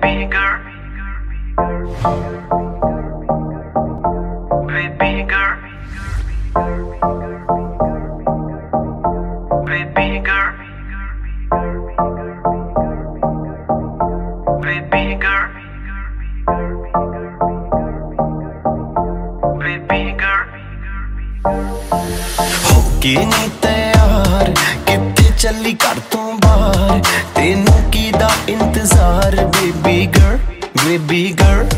baby girl. Baby girl. Baby girl. Baby girl. Baby girl. ਹੋ ਕੇ ਨੀ ਤਿਆਰ ਕਿੱਥੇ ਚੱਲੀ ਘਰ ਤੋਂ ਬੇਬੀ ਗਰਲ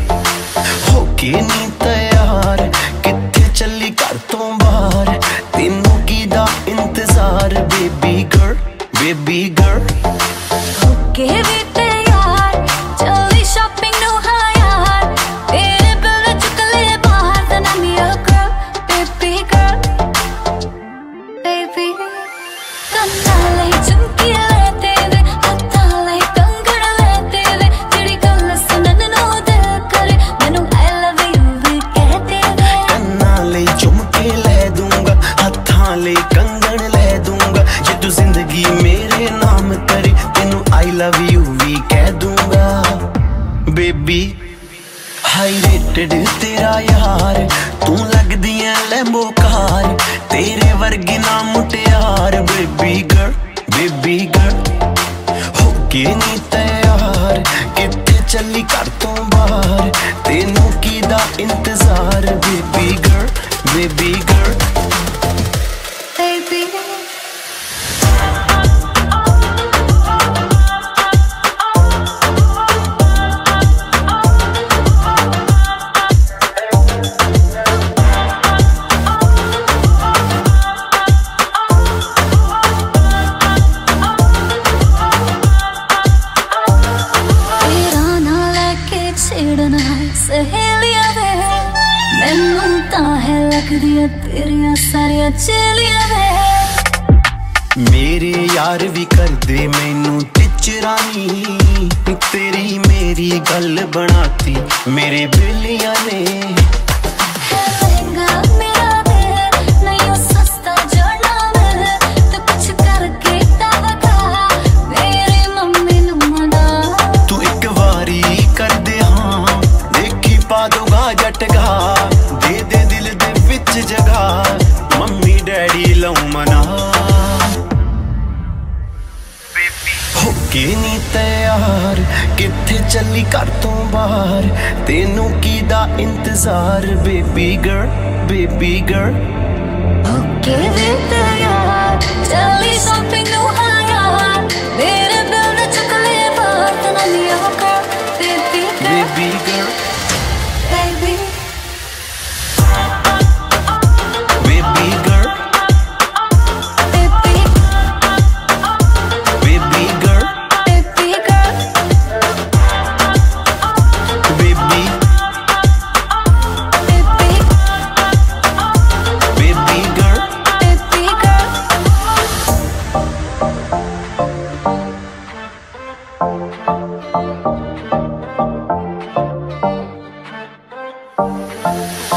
ਹੋ ਕੇ ਨਹੀਂ ਤਿਆਰ ਕਿੱਥੇ ਚੱਲੀ ਘਰ ਤੋਂ ਬਾਹਰ ਤੈਨੂੰ ਕੀ ਦਾ ਇੰਤਜ਼ਾਰ ਬੇਬੀ ਗਰਲ ਬੇਬੀ ਗਰਲ ਕੇ ਵੀ ਹੱਥਾਂ ਲਈ ਕੰਗਣ ਲੈ ਦੂੰਗਾ। ਜੇ ਤੂੰ ਜ਼ਿੰਦਗੀ ਮੇਰੇ ਨਾਮ ਕਰੇ, ਤੈਨੂੰ ਆਈ ਲਵ ਯੂ ਵੀ ਕਹਿ ਦੂੰਗਾ। ਬੇਬੀ ਹਾਈ ਰੇਟਡ ਤੇਰਾ ਯਾਰ, ਤੂੰ ਲੱਗਦੀ ਐ ਲੈਂਬੋ ਕਾਰ, ਤੇਰੇ ਵਰਗੀ ਨਾ ਮੁਟਿਆਰ। ਬੇਬੀ ਗਰਲ ਬੇਬੀ ਗਰਲ ਹੋ ਕੇ ਨੀ ਤਿਆਰ, ਕਿੱਥੇ ਚੱਲੀ ਘਰ ਤੋਂ ਬਾਹਰ, ਤੈਨੂੰ ਕੀ ਦਾ ਇੰਤਜ਼ਾਰ? ਬੇਬੀ ਗਰਲ ਬੇਬੀ ਗਰਲ ਤਾਂ ਹੈ ਲੱਗਦੀਆਂ ਤੇਰੀਆਂ ਸਾਰੀਆਂ ਚੇਲੀਆਂ ਵੇ। ਮੇਰੇ ਯਾਰ ਵੀ ਕਰਦੇ ਮੈਨੂੰ ਟਿਚਰਾਨੀ। ਤੇਰੀ ਮੇਰੀ ਗੱਲ ਬਣਾਤੀ ਮੇਰੇ ਬਿੱਲੀਆਂ ਨੇ। ਡੈਡੀ ਲਉ ਮਨਾ। ਹੋ ਕੇ ਨੀ ਤਿਆਰ, ਕਿੱਥੇ ਚੱਲੀ ਘਰ ਤੋਂ ਬਾਹਰ? ਤੈਨੂੰ ਕੀ ਦਾ ਇੰਤਜ਼ਾਰ? Baby girl baby girl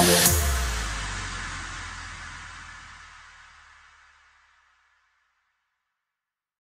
yeah.